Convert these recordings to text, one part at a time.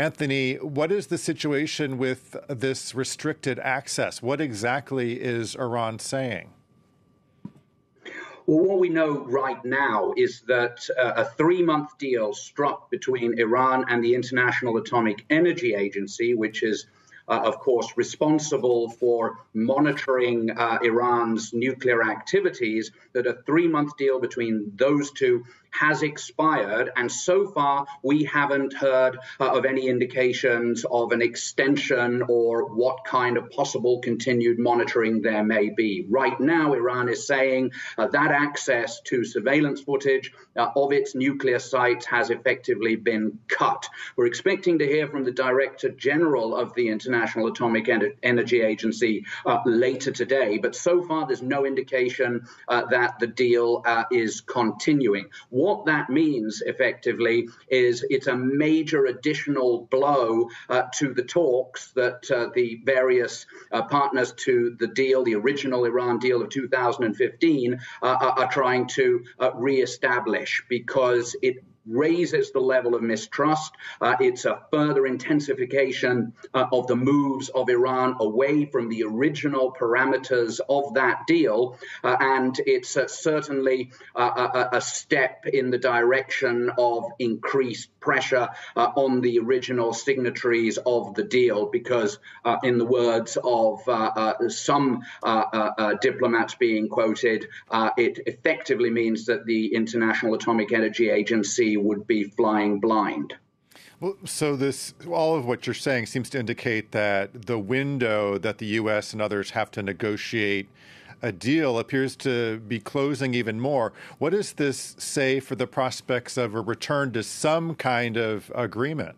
Anthony, what is the situation with this restricted access? What exactly is Iran saying? Well, what we know right now is that uh, a three month deal struck between Iran and the International Atomic Energy Agency, which is uh, of course, responsible for monitoring uh, Iran's nuclear activities, that a three month deal between those two has expired, and so far we haven't heard uh, of any indications of an extension or what kind of possible continued monitoring there may be. Right now, Iran is saying uh, that access to surveillance footage uh, of its nuclear sites has effectively been cut. We're expecting to hear from the Director General of the International Atomic Energy Agency uh, later today, but so far there's no indication uh, that the deal uh, is continuing. What that means effectively is it's a major additional blow uh, to the talks that uh, the various uh, partners to the deal, the original Iran deal of 2015, uh, are, are, trying to uh, reestablish because it raises the level of mistrust. Uh, it's a further intensification uh, of the moves of Iran away from the original parameters of that deal. Uh, and it's uh, certainly uh, a, a, step in the direction of increased pressure uh, on the original signatories of the deal, because, in the words of some diplomats being quoted, it effectively means that the International Atomic Energy Agency would be flying blind. Well, so this all of what you're saying seems to indicate that the window that the U.S. and others have to negotiate a deal appears to be closing even more. What does this say for the prospects of a return to some kind of agreement?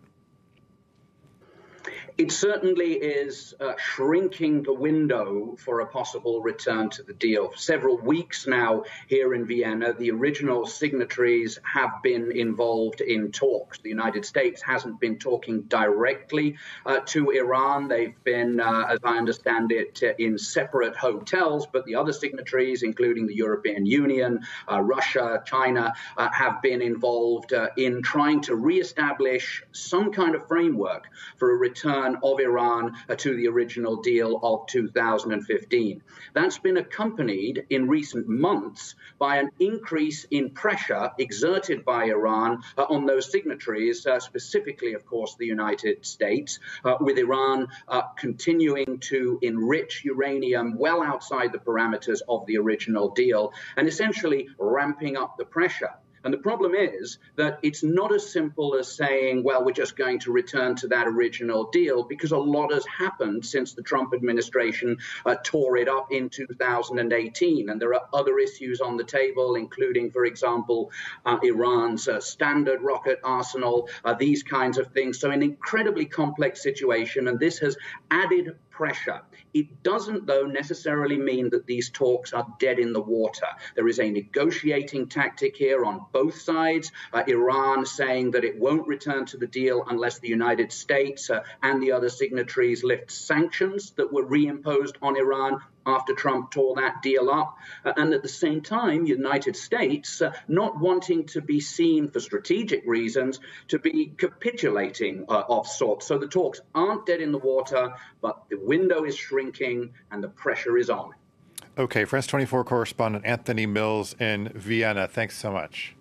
It certainly is uh, shrinking the window for a possible return to the deal. For several weeks now here in Vienna, the original signatories have been involved in talks. The United States hasn't been talking directly uh, to Iran. They've been, uh, as I understand it, uh, in separate hotels, but the other signatories, including the European Union, uh, Russia, China, uh, have been involved in trying to reestablish some kind of framework for a return return of Iran uh, to the original deal of 2015. That's been accompanied in recent months by an increase in pressure exerted by Iran uh, on those signatories, uh, specifically, of course, the United States, with Iran continuing to enrich uranium well outside the parameters of the original deal and essentially ramping up the pressure. And the problem is that it's not as simple as saying, well, we're just going to return to that original deal, because a lot has happened since the Trump administration uh, tore it up in 2018. And there are other issues on the table, including, for example, uh, Iran's uh, standard rocket arsenal, uh, these kinds of things. So, an incredibly complex situation. And this has added pressure. It doesn't, though, necessarily mean that these talks are dead in the water. There is a negotiating tactic here on both sides. Uh, Iran saying that it won't return to the deal unless the United States uh, and the other signatories lift sanctions that were reimposed on Iran after Trump tore that deal up. Uh, and at the same time, the United States uh, not wanting to be seen for strategic reasons to be capitulating uh, of sorts. So the talks aren't dead in the water, but the window is shrinking and the pressure is on. Okay, France 24 correspondent Anthony Mills in Vienna. Thanks so much.